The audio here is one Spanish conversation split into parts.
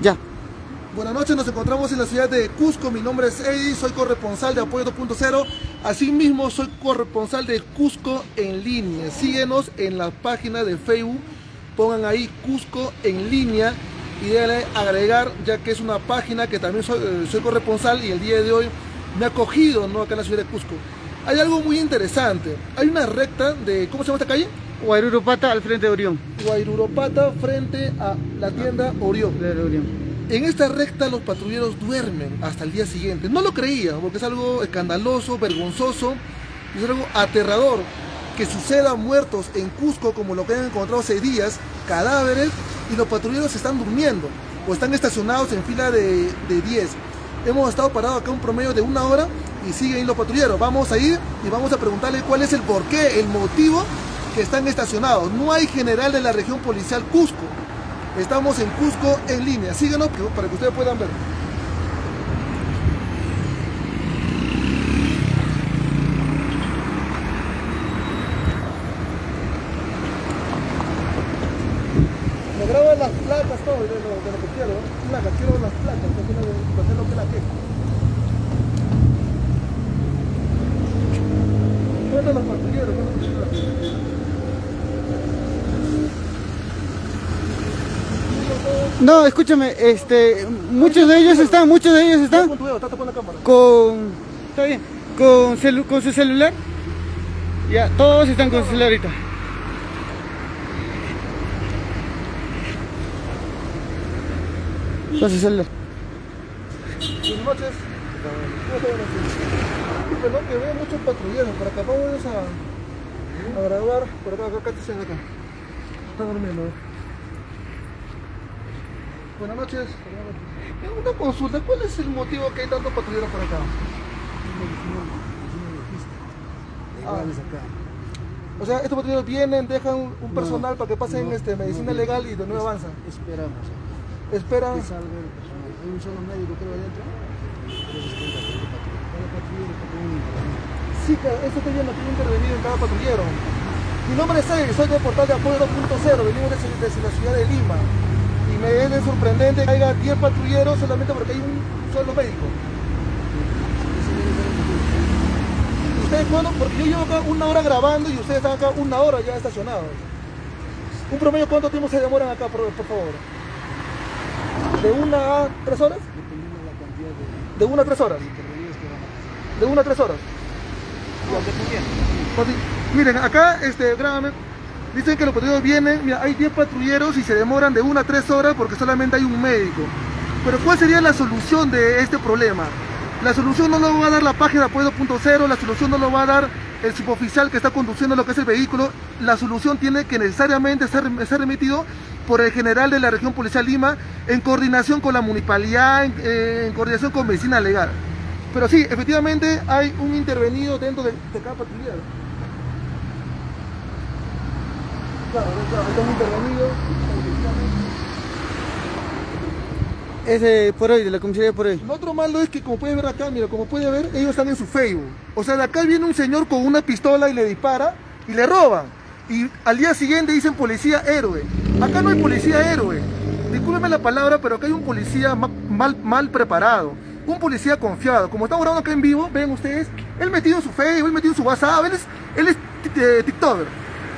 Ya. Buenas noches, nos encontramos en la ciudad de Cusco. Mi nombre es Eddie, soy corresponsal de Apoyo 2.0. Asimismo, soy corresponsal de Cusco en línea. Síguenos en la página de Facebook. Pongan ahí Cusco en línea y denle agregar, ya que es una página que también soy, eh, corresponsal y el día de hoy me ha acogido ¿no? acá en la ciudad de Cusco. Hay algo muy interesante. Hay una recta de, ¿cómo se llama esta calle? Guairuropata al frente de Orión. Guairuropata frente a la tienda Orión. En esta recta los patrulleros duermen hasta el día siguiente. No lo creía, porque es algo escandaloso, vergonzoso, es algo aterrador que suceda muertos en Cusco como lo que han encontrado hace días, cadáveres, y los patrulleros están durmiendo o están estacionados en fila de, de 10. Hemos estado parados acá un promedio de una hora y siguen los patrulleros. Vamos a ir y vamos a preguntarle cuál es el porqué, el motivo que están estacionados. No hay general de la región policial Cusco. Estamos en Cusco en línea. Síguenos para que ustedes puedan ver. Me graban las placas todo de lo, de lo que quiero. ¿no? Placas, quiero las placas, es lo que la queja. ¿Dónde los patrulleros? ¿Dónde los patrulleros? No, escúchame, este, muchos de ellos están, muchos de ellos están Con está bien, con, celu- con su celular. Ya, todos están con su celular ahorita. Con su celular. Buenas noches. ¿no? Que veo muchos patrulleros. Por acá vamos a, a grabar. Por acá, acá, acá, acá, acá. Está durmiendo. Buenas noches. Una consulta. ¿Cuál es el motivo que hay tantos patrulleros por acá? Ah. O sea, estos patrulleros vienen, dejan un, personal para que pasen no, este, medicina no, legal y de nuevo avanzan. Esperamos Esperan. que salga el personal. Hay un solo médico adentro. Entonces que patrulla. Cada patrullero está. Sí, claro, eso estoy viendo que he intervenido en cada patrullero. Mi nombre es Eddie, soy del portal de apoyo 2.0, venimos desde la ciudad de Lima. Y me es de sorprendente que haya 10 patrulleros solamente porque hay un solo médico. ¿Ustedes cuándo? Porque yo llevo acá una hora grabando y ustedes están acá una hora ya estacionados. ¿Un promedio cuánto tiempo se demoran acá, por, por favor? ¿De una a tres horas? Dependiendo de la cantidad de ¿De una a tres horas? ¿De una a tres horas? No, dependiendo. Pues Miren, acá, este, grábame. Dicen que los patrulleros vienen, mira, hay 10 patrulleros y se demoran de 1 a 3 horas porque solamente hay un médico. Pero ¿cuál sería la solución de este problema? La solución no lo va a dar la página Apoyo 2.0, la solución no lo va a dar el suboficial que está conduciendo lo que es el vehículo. La solución tiene que necesariamente ser, ser remitido por el general de la región policial Lima en coordinación con la municipalidad, en, en coordinación con medicina legal. Pero sí, efectivamente hay un intervenido dentro de, de cada patrullero. Claro, claro, hay un intervenido. Ese por hoy, de la comisaría por hoy. Lo otro malo es que como puede ver acá, mira, como puede ver, ellos están en su Facebook. O sea, de acá viene un señor con una pistola y le dispara y le roban. Y al día siguiente dicen policía héroe. Acá no hay policía héroe. Discúlpeme la palabra, pero acá hay un policía ma- mal, preparado. Un policía confiado. Como estamos grabando acá en vivo, ven ustedes, él metido en su Facebook, él metido en su WhatsApp, él es, él eh, TikToker.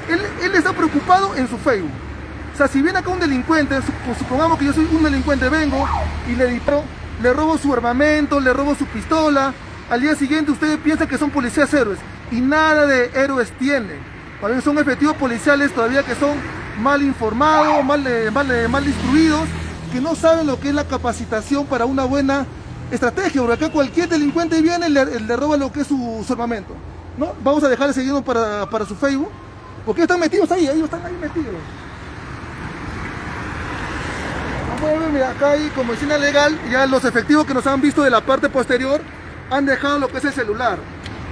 Él, está preocupado en su Facebook. O sea, si viene acá un delincuente, su- supongamos que yo soy un delincuente, vengo y le disparo, le robo su armamento, le robo su pistola, al día siguiente ustedes piensan que son policías héroes y nada de héroes tienen. También son efectivos policiales todavía que son mal informados, mal, eh, mal, eh, mal instruidos, que no saben lo que es la capacitación para una buena estrategia, porque acá cualquier delincuente viene y le, le roba lo que es su, armamento. ¿no? Vamos a dejar de seguirnos para, para su Facebook, porque están metidos ahí, ellos están ahí metidos. Como ver, mira, acá hay como medicina legal, ya los efectivos que nos han visto de la parte posterior han dejado lo que es el celular.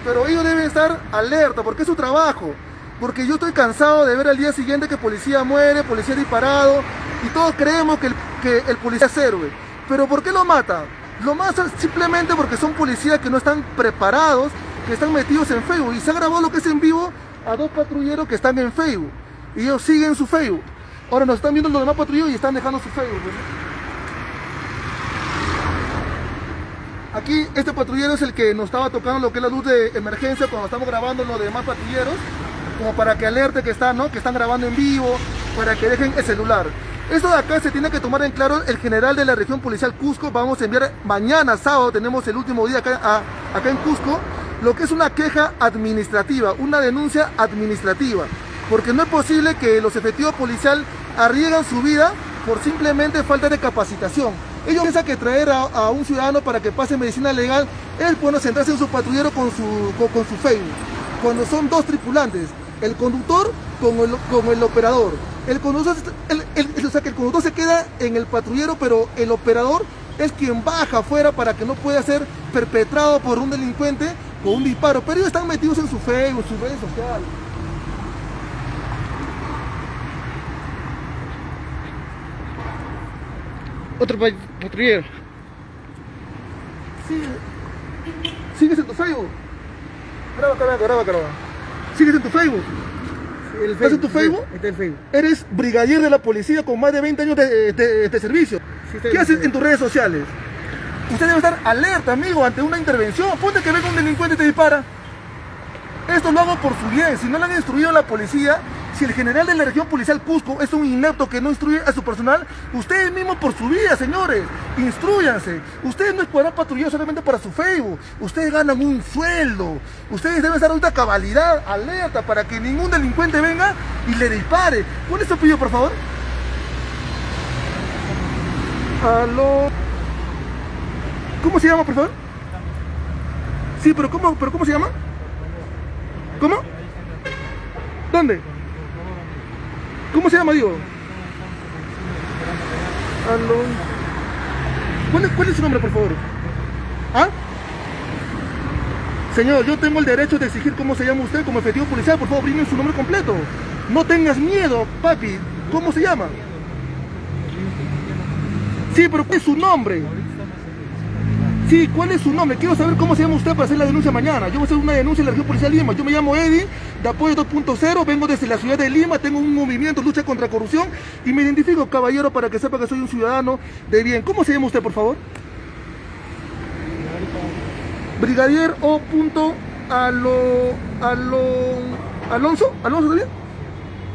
Pero ellos deben estar alerta porque es su trabajo. Porque yo estoy cansado de ver al día siguiente que policía muere, policía disparado, y todos creemos que el, que el policía es héroe. Pero ¿por qué lo mata? Lo mata simplemente porque son policías que no están preparados, que están metidos en Facebook. Y se ha grabado lo que es en vivo a dos patrulleros que están en Facebook. Y ellos siguen su Facebook. Ahora nos están viendo los demás patrulleros y están dejando su Facebook. Aquí este patrullero es el que nos estaba tocando lo que es la luz de emergencia cuando estamos grabando los demás patrulleros. Como para que alerte que están, ¿no? Que están grabando en vivo, para que dejen el celular. Esto de acá se tiene que tomar en claro el general de la región policial Cusco. Vamos a enviar mañana, sábado, tenemos el último día a, acá en Cusco lo que es una queja administrativa, una denuncia administrativa. Porque no es posible que los efectivos policial arriesgan su vida por simplemente falta de capacitación. Ellos piensan que traer a, a un ciudadano para que pase medicina legal es bueno sentarse en su patrullero con su, con, su Facebook. Cuando son dos tripulantes, el conductor con el, con el operador. El conductor, el- el- o sea, que el conductor se queda en el patrullero, pero el operador es quien baja afuera para que no pueda ser perpetrado por un delincuente con un disparo. Pero ellos están metidos en su Facebook, en sus redes sociales. Otro pa- patrullero. Sigue. ¿Sigues en tu Facebook? Graba, graba, graba, graba. ¿Sigues en tu Facebook? El ¿Estás en tu Facebook? Está el Facebook. Eres brigadier de la policía con más de 20 años de, de- de servicio. Sí, ¿Qué haces en tus redes sociales? Usted debe estar alerta, amigo, ante una intervención. Ponte que venga un delincuente y te dispara. Esto lo hago por su bien. Si no le han instruido la policía, si el general de la región policial Cusco es un inepto que no instruye a su personal, ustedes mismos por su vida, señores, instruyanse. Ustedes no escuadrán patrulleros solamente para su Facebook. Ustedes ganan un sueldo. Ustedes deben estar ahorita cabalidad, alerta, para que ningún delincuente venga y le dispare. ¿Cuál es su por favor? Aló. ¿Cómo se llama, por favor? Sí, pero ¿cómo, pero ¿cómo se llama? ¿Cómo? ¿Dónde? ¿Cómo se llama, digo? ¿Cuál es, cuál es su nombre, por favor? ¿Ah? Señor, yo tengo el derecho de exigir cómo se llama usted como efectivo policial. Por favor, brinde su nombre completo. No tengas miedo, papi. ¿Cómo se llama? Sí, pero ¿cuál es su nombre? Sí, ¿cuál es su nombre? Quiero saber cómo se llama usted para hacer la denuncia mañana. Yo voy a hacer una denuncia en la región policial de Lima. Yo me llamo Eddie, de apoyo 2.0, vengo desde la ciudad de Lima, tengo un movimiento lucha contra corrupción y me identifico, caballero, para que sepa que soy un ciudadano de bien. ¿Cómo se llama usted, por favor? Brigadier O. Alo, alo, Alonso, Alonso, ¿está bien?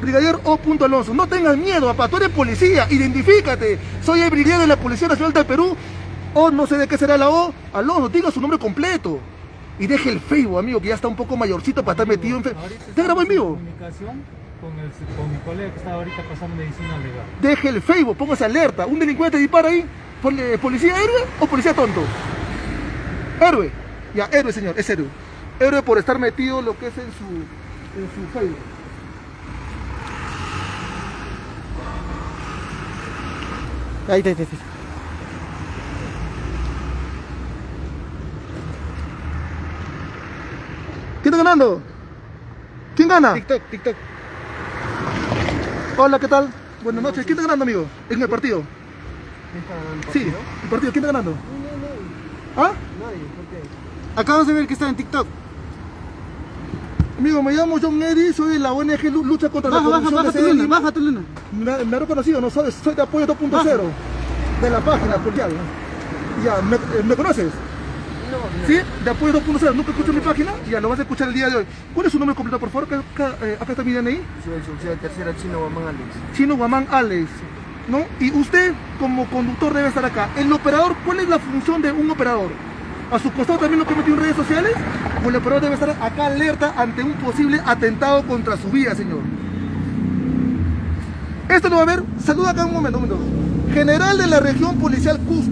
Brigadier O. Alonso, no tengas miedo, papá, tú eres policía, identifícate. Soy el brigadier de la Policía Nacional del Perú. O no sé de qué será la O. Alonso, diga su nombre completo. Y deje el Facebook, amigo, que ya está un poco mayorcito para estar metido en Facebook. ¿Te grabó en vivo? con, el, con mi colega que está ahorita pasando medicina legal. Deje el Facebook, póngase alerta. Un delincuente dispara ahí. Ponle, ¿Policía héroe o policía tonto? Héroe. Ya, héroe, señor, es héroe. Héroe por estar metido lo que es en su, en su Facebook. Ahí está, ahí está, ahí está. ¿Quién está ganando? ¿Quién gana? TikTok, TikTok. Hola, ¿qué tal? Buenas noches. ¿Quién está ganando, amigo? En el partido. Sí, el partido. ¿Quién está ganando? ¿Ah? Nadie, ¿por qué? Acabamos de ver que está en TikTok. Amigo, me llamo John Eddy, soy de la ONG Lu- Lucha contra Baja, la baja, corrupción baja de tu luna, baja tu luna. Me, me ha reconocido, no soy, soy de apoyo 2.0 Baja. de la página policial. Ya, ¿me, eh, ¿me conoces? No, ¿Sí? De apoyo 2.0, nunca escucho mi página, ya lo vas a escuchar el día de hoy. ¿Cuál es su nombre completo, por favor? Acá, acá, eh, acá está mi DNI. soy tercera chino Guamán Alex. Chino Guamán Alex. ¿No? Y usted, como conductor, debe estar acá. El operador, ¿cuál es la función de un operador? ¿A su costado también lo que metió en redes sociales? ¿O el operador debe estar acá alerta ante un posible atentado contra su vida, señor? Esto lo va a ver. Saluda acá un momento, un momento. General de la región policial Cusco.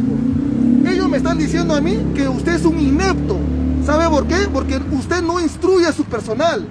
Ellos me están diciendo a mí que usted es un inepto. ¿Sabe por qué? Porque usted no instruye a su personal.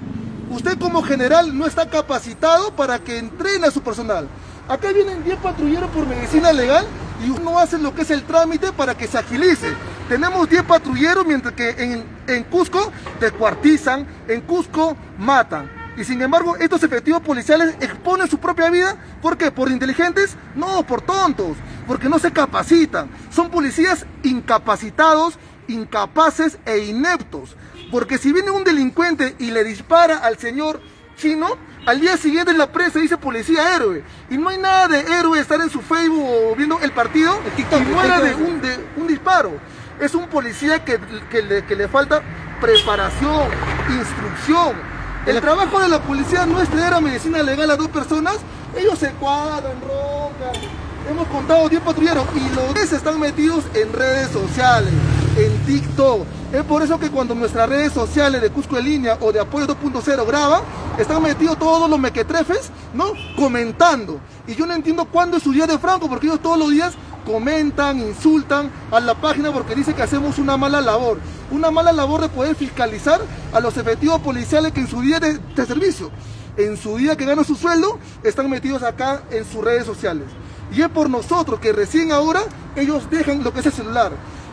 Usted como general no está capacitado para que entrene a su personal. Acá vienen 10 patrulleros por medicina legal y uno hace lo que es el trámite para que se agilice. Tenemos 10 patrulleros mientras que en, en Cusco descuartizan, en Cusco matan. Y sin embargo, estos efectivos policiales exponen su propia vida. ¿Por qué? ¿Por inteligentes? No, por tontos. Porque no se capacitan. Son policías incapacitados, incapaces e ineptos. Porque si viene un delincuente y le dispara al señor chino, al día siguiente en la prensa dice policía héroe. Y no hay nada de héroe estar en su Facebook o viendo el partido El TikTok, y muera de un, de un disparo. Es un policía que, que le, que le falta preparación, instrucción. El trabajo de la policía no es traer a medicina legal a dos personas. Ellos se cuadran, roncan. Hemos contado 10 patrulleros y los 10 están metidos en redes sociales, en TikTok. Es por eso que cuando nuestras redes sociales de Cusco en línea o de Apoyo 2.0 graban, están metidos todos los mequetrefes, ¿no? Comentando. Y yo no entiendo cuándo es su día de Franco, porque ellos todos los días comentan, insultan a la página porque dicen que hacemos una mala labor. Una mala labor de poder fiscalizar a los efectivos policiales que en su día de, de servicio, en su día que ganan su sueldo, están metidos acá en sus redes sociales. Y es por nosotros que recién ahora ellos dejan lo que es el celular.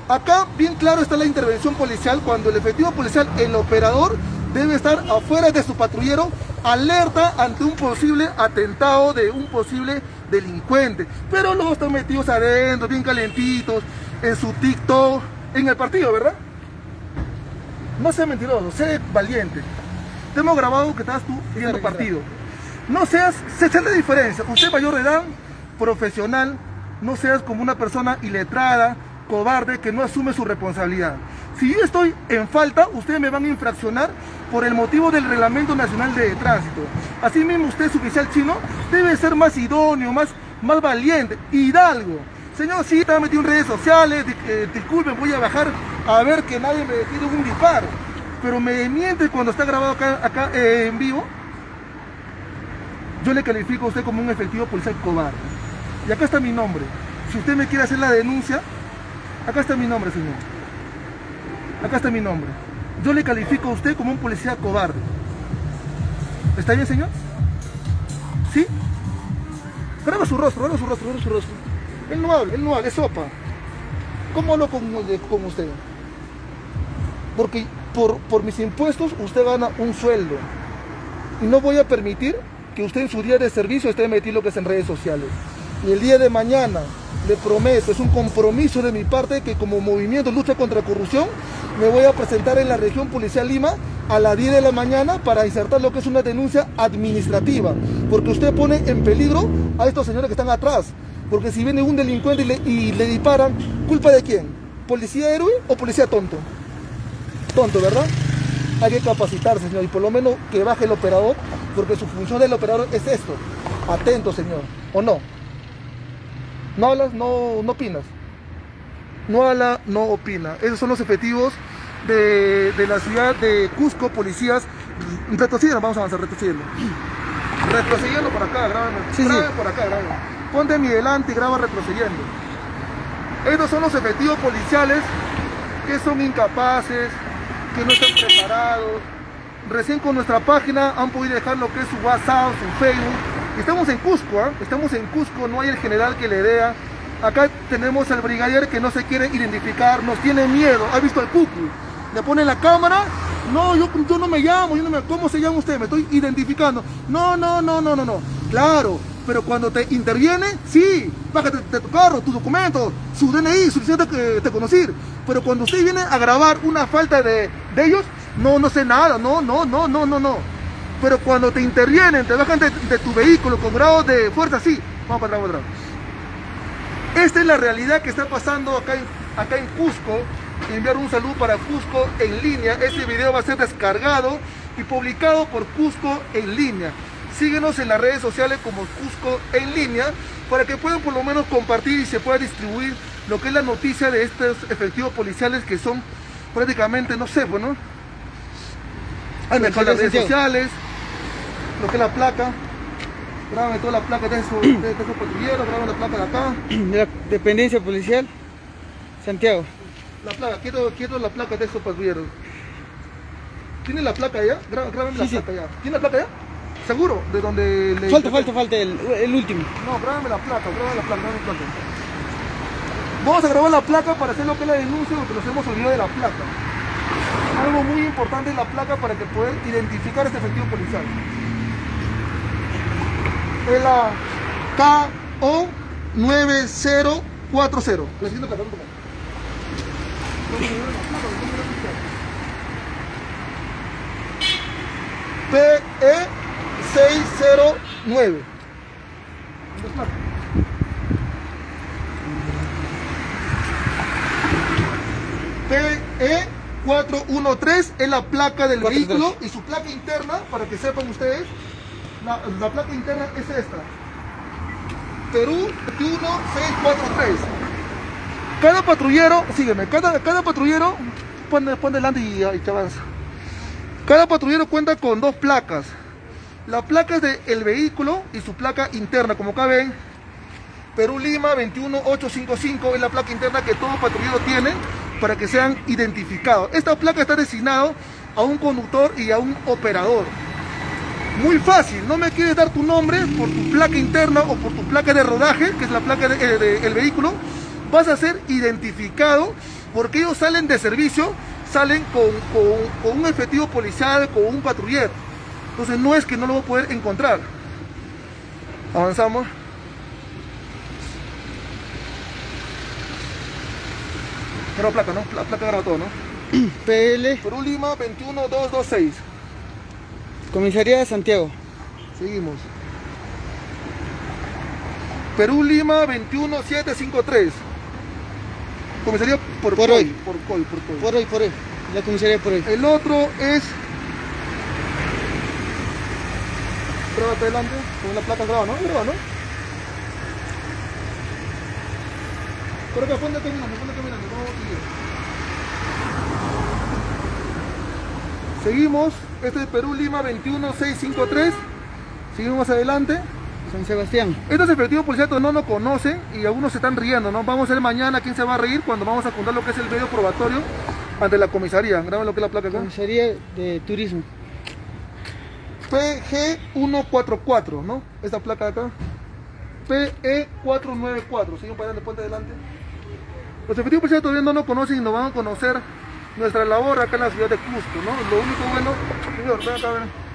Acá bien claro está la intervención policial cuando el efectivo policial, el operador, debe estar afuera de su patrullero, alerta ante un posible atentado de un posible delincuente. Pero luego están metidos adentro, bien calentitos, en su TikTok, en el partido, ¿verdad? No sea mentiroso, sé valiente. Te hemos grabado que estás tú viendo partido. No seas, se hace la diferencia. Usted mayor de edad, profesional, no seas como una persona iletrada, cobarde, que no asume su responsabilidad. Si yo estoy en falta, ustedes me van a infraccionar por el motivo del Reglamento Nacional de Tránsito. Asimismo, usted, su oficial chino, debe ser más idóneo, más, más valiente, hidalgo. Señor, sí, estaba metido en redes sociales, eh, disculpen, voy a bajar a ver que nadie me tire un disparo. Pero me miente cuando está grabado acá, eh, en vivo. Yo le califico a usted como un efectivo policial cobarde. Y acá está mi nombre. Si usted me quiere hacer la denuncia, acá está mi nombre, señor. Acá está mi nombre. Yo le califico a usted como un policía cobarde. ¿Está bien, señor? ¿Sí? Graba su rostro, graba su rostro, graba su rostro. Él no habla, él no habla, es sopa. ¿Cómo hablo con, usted? Porque por, por mis impuestos usted gana un sueldo. Y no voy a permitir que usted en su día de servicio esté metido lo que es en redes sociales. Y el día de mañana, le prometo, es un compromiso de mi parte que como movimiento lucha contra corrupción, me voy a presentar en la región policial Lima a las 10 de la mañana para insertar lo que es una denuncia administrativa. Porque usted pone en peligro a estos señores que están atrás. Porque si viene un delincuente y le, y le disparan, ¿culpa de quién? ¿Policía héroe o policía tonto? Tonto, ¿verdad? Hay que capacitarse, señor, y por lo menos que baje el operador, porque su función del operador es esto. Atento, señor, ¿o no? No hablas, no, no opinas. No habla, no opina. Esos son los efectivos de, de la ciudad de Cusco, policías. Retrocediendo, vamos a avanzar, retrocediendo. Retrocediendo por acá, grábame. Sí, por acá, grábame. Ponte mi delante y graba retrocediendo. Estos son los efectivos policiales que son incapaces, que no están preparados. Recién con nuestra página han podido dejar lo que es su WhatsApp, su Facebook. Estamos en Cusco, ¿ah? estamos en Cusco, no hay el general que le dea. Acá tenemos al brigadier que no se quiere identificar, nos tiene miedo. ¿Ha visto al Cucu? Le pone la cámara. No, yo, yo no me llamo, yo no me, ¿cómo se llama usted? Me estoy identificando. No, no, no, no, no, no. Claro, pero cuando te interviene, sí, bájate de tu carro, tus documentos, su DNI, suficiente que te conocer. Pero cuando usted viene a grabar una falta de, de ellos, no, no sé nada, no, no, no, no, no, no. Pero cuando te intervienen, te bajan de, de tu vehículo con grado de fuerza, sí. Vamos para atrás, para atrás. Esta es la realidad que está pasando acá en, acá en Cusco. Enviar un saludo para Cusco en línea. Este video va a ser descargado y publicado por Cusco en línea. Síguenos en las redes sociales como Cusco en línea para que puedan por lo menos compartir y se pueda distribuir lo que es la noticia de estos efectivos policiales que son prácticamente, no sé, bueno, hay mejor las redes sociales, lo que es la placa, grábame toda la placa de esos, de, de esos patrulleros, grábame la placa de acá, De la dependencia policial, Santiago. la placa, quiero, quiero la placa de esos patrulleros. ¿Tiene la placa ya? Grá- Grábame la Sí, placa ya. ¿Tiene la placa ya? ¿Seguro? De donde le... Falta, falta, falta el, el último. No, grábame la placa, grábame la placa, grábame la placa. Vamos a grabar la placa para hacer lo que es la denuncia porque nos hemos olvidado de la placa. Algo muy importante es la placa para que poder identificar este efectivo policial. Es la KO 9040. La siguiente placa, ¿dónde está? PE 609. ¿Dónde está? PE413 es la placa del 413. vehículo y su placa interna, para que sepan ustedes, la, la placa interna es esta. Perú 21643. Cada patrullero, sígueme, cada, cada patrullero, pon, pon delante y, y te avanza. Cada patrullero cuenta con dos placas. La placa es del vehículo y su placa interna, como acá ven. Perú Lima 21855 es la placa interna que todo patrullero tiene para que sean identificados. Esta placa está destinada a un conductor y a un operador. Muy fácil, no me quieres dar tu nombre por tu placa interna o por tu placa de rodaje, que es la placa del de, el vehículo, vas a ser identificado porque ellos salen de servicio, salen con, con- con un efectivo policial, con un patrullero. Entonces no es que no lo voy a poder encontrar. Avanzamos. Graba placa, ¿no? La placa graba todo, ¿no? PL, Perú Lima 21226. Comisaría de Santiago. Seguimos. Perú Lima 21753. Comisaría por, Por hoy. Por COI, por COI. Por hoy, por hoy. La comisaría por hoy. El otro es. Grábate adelante. Con la placa graba, ¿no? Graba, ¿no? Por acá, ponte caminando, ponte caminando. Vamos a seguir. Seguimos. Este es Perú Lima 21653. Seguimos adelante. San Sebastián. Estos efectivos policiales no nos conocen y algunos se están riendo, ¿no? Vamos a ver mañana quién se va a reír cuando vamos a contar lo que es el medio probatorio ante la comisaría. Graba lo que es la placa acá. Comisaría de Turismo. PG144, ¿no? Esta placa de acá. PE494. Seguimos para adelante, ponte adelante. Los efectivos policiales todavía no nos conocen y nos van a conocer nuestra labor acá en la ciudad de Cusco, ¿no? Lo único bueno, señor, ven acá, ven.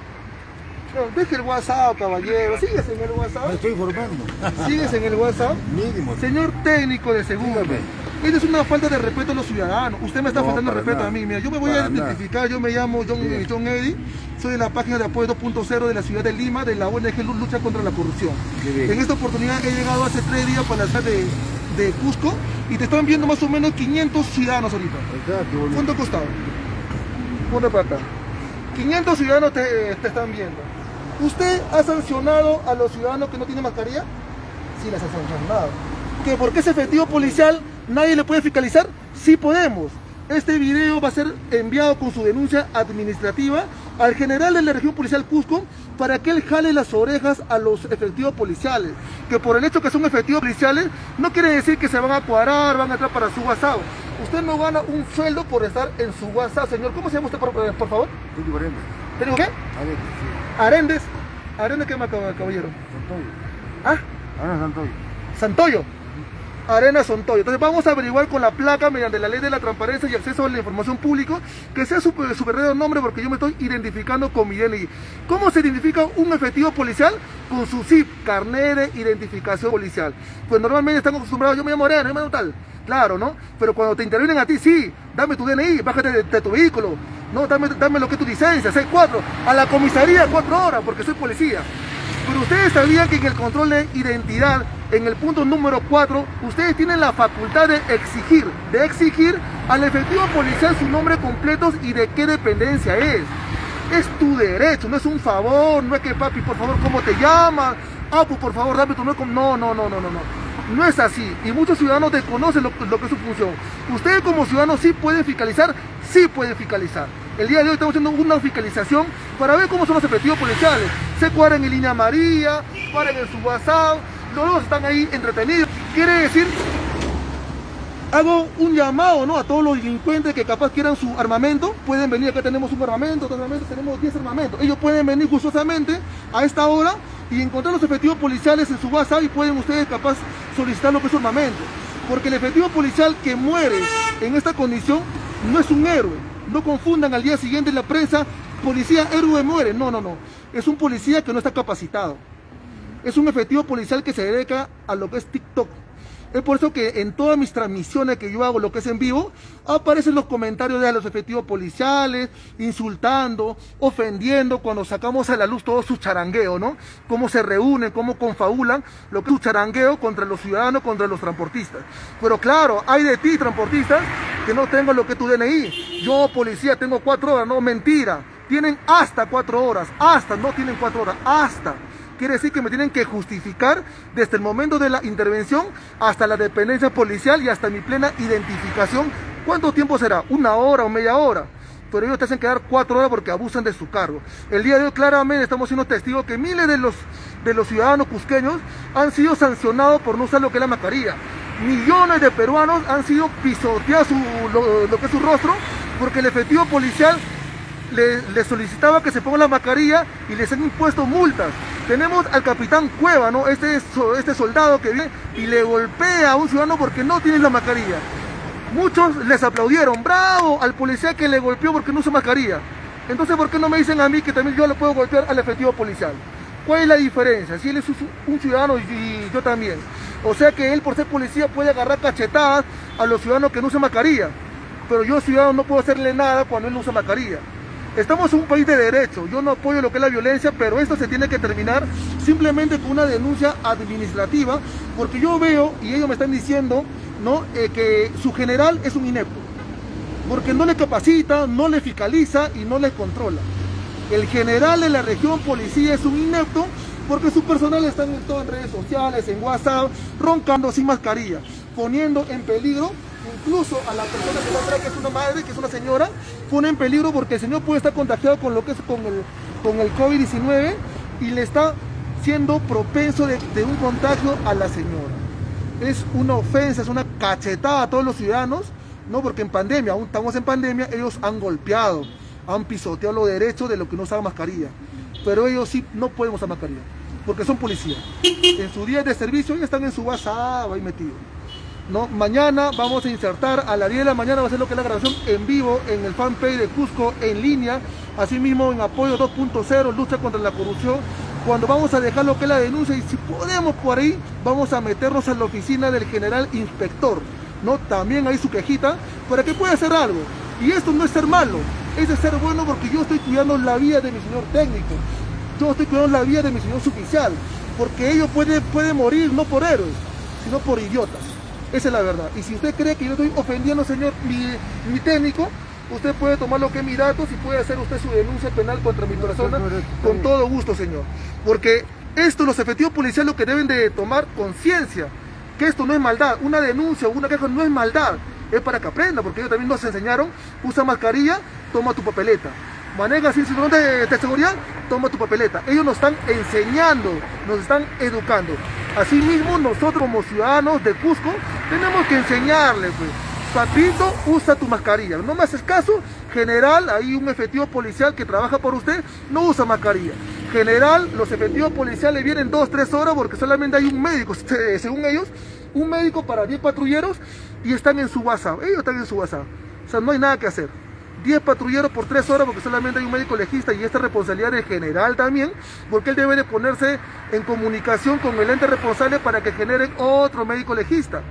No, deje el WhatsApp, caballero. Sigues en el Me WhatsApp. estoy informando. Sigues en el WhatsApp. Mínimo. Señor técnico de seguro, esta es una falta de respeto a los ciudadanos. Usted me está No, faltando el respeto nada. a mí. Mira, yo me voy a nada. identificar. Yo me llamo John. John Eddy. Soy de la página de apoyo 2.0 de la ciudad de Lima, de la ONG Lucha contra la Corrupción. En esta oportunidad he llegado hace tres días para la ciudad de, de Cusco y te están viendo más o menos 500 ciudadanos ahorita. Qué bonito. ¿Cuánto ha costado? Ponte para acá. 500 ciudadanos te, te están viendo. ¿Usted ha sancionado a los ciudadanos que no tienen mascarilla? Sí, las ha sancionado. ¿Que porque es efectivo policial nadie le puede fiscalizar? Sí podemos. Este video va a ser enviado con su denuncia administrativa al general de la región policial Cusco para que él jale las orejas a los efectivos policiales. Que por el hecho que son efectivos policiales no quiere decir que se van a cuadrar, van a entrar para su WhatsApp. Usted no gana un sueldo por estar en su WhatsApp, señor. ¿Cómo se llama usted, por, por favor? Estoy diferente. ¿Te digo qué? A ver, sí. Arendes. Arendes, ¿qué más, cab- caballero? Santoyo. Ah, Ahora Santoyo. Santoyo. Arena Santoyo. Entonces vamos a averiguar con la placa mediante la ley de la transparencia y acceso a la información pública que sea su, su verdadero nombre porque yo me estoy identificando con mi DNI. ¿Cómo se identifica un efectivo policial? Con su CIP, carnet de identificación policial. Pues normalmente están acostumbrados, yo me llamo Arena, yo me llamo tal. Claro, ¿no? Pero cuando te intervienen a ti, sí, dame tu DNI, bájate de, de tu vehículo. No, dame, dame lo que es tu licencia, 6-4. A la comisaría, 4 horas, porque soy policía. Pero ustedes sabían que en el control de identidad, en el punto número 4, ustedes tienen la facultad de exigir, de exigir al efectivo policial su nombre completo y de qué dependencia es. Es tu derecho, no es un favor, no es que papi, por favor, ¿cómo te llamas? Ah, pues por favor, dame tu nombre. com-". No, no, no, no, no, no. No es así. Y muchos ciudadanos desconocen lo, lo que es su función. Ustedes como ciudadanos sí pueden fiscalizar, sí pueden fiscalizar. El día de hoy estamos haciendo una fiscalización para ver cómo son los efectivos policiales. Se cuadran en línea amarilla, cuadran en su WhatsApp, los dos están ahí entretenidos. Quiere decir hago un llamado ¿no? a todos los delincuentes que capaz quieran su armamento, pueden venir, acá tenemos un armamento, otro armamento, tenemos 10 armamentos, ellos pueden venir gustosamente a esta hora y encontrar los efectivos policiales en su WhatsApp y pueden ustedes capaz solicitar lo que es su armamento, porque el efectivo policial que muere en esta condición no es un héroe, no confundan al día siguiente en la prensa, policía héroe muere, no, no, no, es un policía que no está capacitado, es un efectivo policial que se dedica a lo que es TikTok. Es por eso que en todas mis transmisiones que yo hago, lo que es en vivo, aparecen los comentarios de los efectivos policiales, insultando, ofendiendo, cuando sacamos a la luz todo su charangueo, ¿no? Cómo se reúnen, cómo confabulan lo que es su charangueo contra los ciudadanos, contra los transportistas. Pero claro, hay de ti, transportistas, que no tengo lo que es tu DNI. Yo, policía, tengo cuatro horas. No, mentira. Tienen hasta cuatro horas. Hasta, no tienen cuatro horas. Hasta. Quiere decir que me tienen que justificar desde el momento de la intervención hasta la dependencia policial y hasta mi plena identificación. ¿Cuánto tiempo será? ¿Una hora o media hora? pero ellos te hacen quedar cuatro horas porque abusan de su cargo. El día de hoy claramente estamos siendo testigos que miles de los, de los ciudadanos cusqueños han sido sancionados por no usar lo que es la mascarilla. Millones de peruanos han sido pisoteados su, lo, que es su rostro porque el efectivo policial le, le, solicitaba que se ponga la mascarilla y les han impuesto multas. Tenemos al capitán Cueva, ¿no? Este, este soldado que viene y le golpea a un ciudadano porque no tiene la mascarilla. Muchos les aplaudieron, bravo, al policía que le golpeó porque no usa mascarilla. Entonces, ¿por qué no me dicen a mí que también yo le puedo golpear al efectivo policial? ¿Cuál es la diferencia? Si él es un ciudadano y yo también. O sea que él por ser policía puede agarrar cachetadas a los ciudadanos que no usan mascarilla. Pero yo ciudadano no puedo hacerle nada cuando él no usa mascarilla. Estamos en un país de derecho, yo no apoyo lo que es la violencia, pero esto se tiene que terminar simplemente con una denuncia administrativa, porque yo veo, y ellos me están diciendo, ¿no? Eh, que su general es un inepto, porque no le capacita, no le fiscaliza y no le controla. El general de la región policía es un inepto porque su personal está en, todo en redes sociales, en WhatsApp, roncando sin mascarilla, poniendo en peligro incluso a la persona que va atrás, que es una madre, que es una señora, pone en peligro porque el señor puede estar contagiado con lo que es con el, con el COVID-19 y le está siendo propenso de, un contagio a la señora es una ofensa, es una cachetada a todos los ciudadanos, ¿no? Porque en pandemia, aún estamos en pandemia, ellos han golpeado, han pisoteado los derechos de los que no usan mascarilla. Pero ellos sí no pueden usar mascarilla, porque son policías. En su día de servicio ya están en su WhatsApp ahí metidos. ¿No? Mañana vamos a insertar a las 10 de la mañana, va a ser lo que es la grabación en vivo en el fanpage de Cusco en línea, asimismo en apoyo 2.0, lucha contra la corrupción, cuando vamos a dejar lo que es la denuncia y si podemos por ahí, vamos a meternos en la oficina del general inspector, ¿no? También hay su quejita para que pueda hacer algo. Y esto no es ser malo, es de ser bueno porque yo estoy cuidando la vida de mi señor técnico, yo estoy cuidando la vida de mi señor oficial, porque ellos pueden puede morir no por héroes, sino por idiotas. Esa es la verdad. Y si usted cree que yo estoy ofendiendo, señor, mi, mi técnico, usted puede tomar lo que es mi datos y puede hacer usted su denuncia penal contra mi persona con todo gusto, señor. Porque esto los efectivos policiales lo que deben de tomar conciencia, que esto no es maldad, una denuncia o una queja no es maldad, es para que aprenda, porque ellos también nos enseñaron, usa mascarilla, toma tu papeleta. Maneja sin cinturón de, de seguridad, toma tu papeleta. Ellos nos están enseñando, nos están educando. Asimismo, nosotros como ciudadanos de Cusco tenemos que enseñarles, pues. Papito, usa tu mascarilla. No me haces caso, general, hay un efectivo policial que trabaja por usted, no usa mascarilla. General, los efectivos policiales vienen dos, tres horas porque solamente hay un médico, según ellos, un médico para 10 patrulleros y están en su WhatsApp. Ellos están en su WhatsApp. O sea, no hay nada que hacer. 10 patrulleros por 3 horas porque solamente hay un médico legista y esta responsabilidad del general también, porque él debe de ponerse en comunicación con el ente responsable para que generen otro médico legista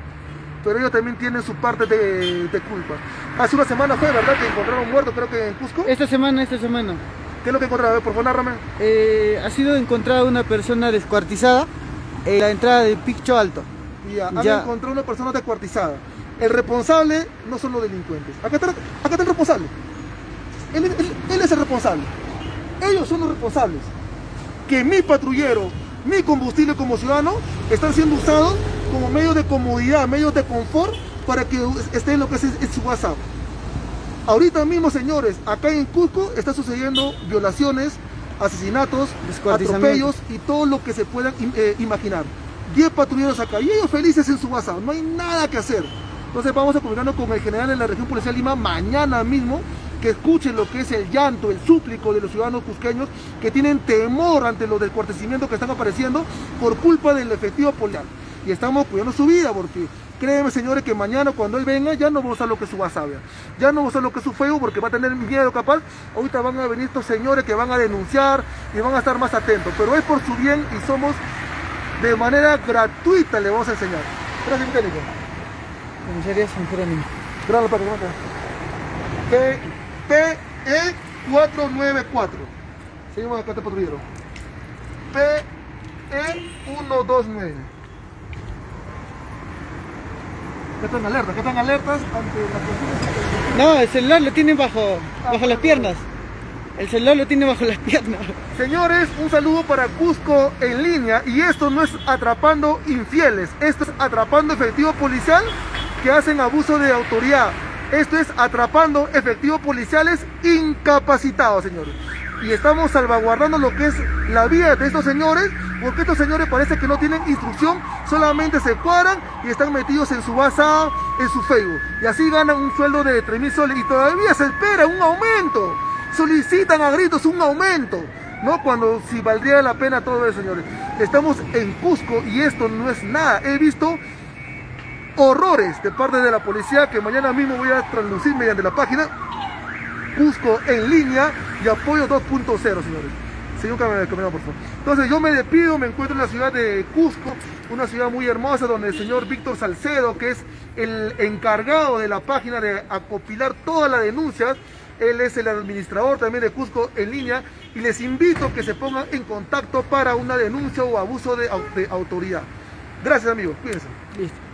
pero ellos también tienen su parte de, de, culpa. Hace una semana fue, ¿verdad? Que encontraron muerto, creo que en Cusco. Esta semana, esta semana. ¿Qué es lo que encontraron? A ver, por favor, narrame. Eh, ha sido encontrada una persona descuartizada en la entrada de Piccho Alto. Ya, han ya. encontrado una persona descuartizada. El responsable no son los delincuentes. Acá está, acá está el responsable. Él, él, él es el responsable. Ellos son los responsables. Que mi patrullero, mi combustible como ciudadano, están siendo usados como medio de comodidad, medios de confort para que esté en lo que es en su WhatsApp. Ahorita mismo, señores, acá en Cusco está sucediendo violaciones, asesinatos, atropellos y todo lo que se puedan eh, imaginar. 10 patrulleros acá y ellos felices en su WhatsApp, no hay nada que hacer. Entonces vamos a comunicarnos con el general de la región policial Lima mañana mismo que escuchen lo que es el llanto, el súplico de los ciudadanos cusqueños que tienen temor ante los descuartecimientos que están apareciendo por culpa del efectivo policial y estamos cuidando su vida porque créeme señores que mañana cuando él venga ya no va a usar lo que es su WhatsApp, ya no va a usar lo que es su Facebook porque va a tener miedo capaz, ahorita van a venir estos señores que van a denunciar y van a estar más atentos, pero es por su bien y somos de manera gratuita le vamos a enseñar. Gracias mecánico. Comisaría San Jerónimo. Gracias, Paco, P, PE 494. Seguimos acá este patrullero. PE 129. Acá están alertas, acá están alertas ante la. No, el celular lo tiene bajo, bajo las piernas. El celular lo tiene bajo las piernas. Señores, un saludo para Cusco en línea y esto no es atrapando infieles, esto es atrapando efectivo policial que hacen abuso de autoridad. Esto es atrapando efectivos policiales incapacitados, señores. Y estamos salvaguardando lo que es la vida de estos señores, porque estos señores parece que no tienen instrucción, solamente se cuadran y están metidos en su WhatsApp, en su Facebook. Y así ganan un sueldo de 3 mil soles y todavía se espera un aumento. Solicitan a gritos un aumento. ¿no? Cuando si valdría la pena todo eso, señores. Estamos en Cusco y esto no es nada. He visto horrores de parte de la policía que mañana mismo voy a traducir mediante la página Cusco en línea y apoyo 2.0, señores. Señor Caminero, por favor. Entonces yo me despido, me encuentro en la ciudad de Cusco, una ciudad muy hermosa donde el señor Víctor Salcedo, que es el encargado de la página de acopilar todas las denuncias, él es el administrador también de Cusco en línea y les invito a que se pongan en contacto para una denuncia o abuso de, de autoridad. Gracias amigos, cuídense. Listo.